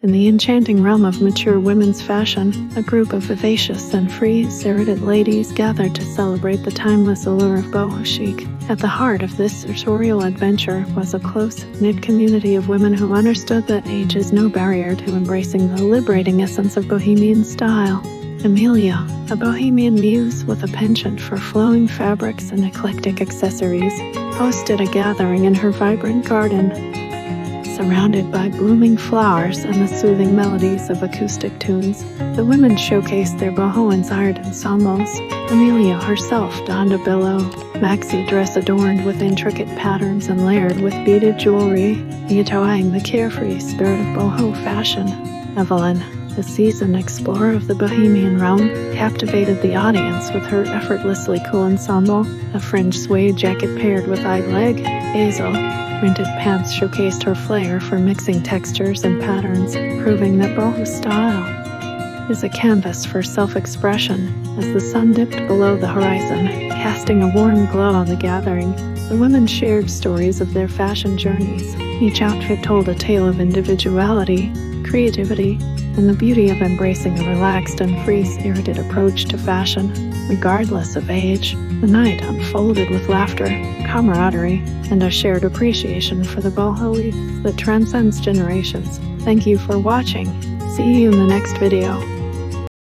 In the enchanting realm of mature women's fashion, a group of vivacious and free-spirited ladies gathered to celebrate the timeless allure of boho chic. At the heart of this sartorial adventure was a close-knit community of women who understood that age is no barrier to embracing the liberating essence of bohemian style. Amelia, a bohemian muse with a penchant for flowing fabrics and eclectic accessories, hosted a gathering in her vibrant garden surrounded by blooming flowers and the soothing melodies of acoustic tunes. The women showcased their boho-inspired ensembles. Amelia herself donned a billow maxi dress adorned with intricate patterns and layered with beaded jewelry, echoing the carefree spirit of boho fashion. Evelyn, the seasoned explorer of the bohemian realm, captivated the audience with her effortlessly cool ensemble, a fringe suede jacket paired with eyed leg, Hazel, Printed pants showcased her flair for mixing textures and patterns, proving that boho style is a canvas for self-expression. As the sun dipped below the horizon, casting a warm glow on the gathering, the women shared stories of their fashion journeys. Each outfit told a tale of individuality, creativity, and the beauty of embracing a relaxed and free-spirited approach to fashion. Regardless of age, the night unfolded with laughter, camaraderie, and a shared appreciation for the boho that transcends generations. Thank you for watching. See you in the next video.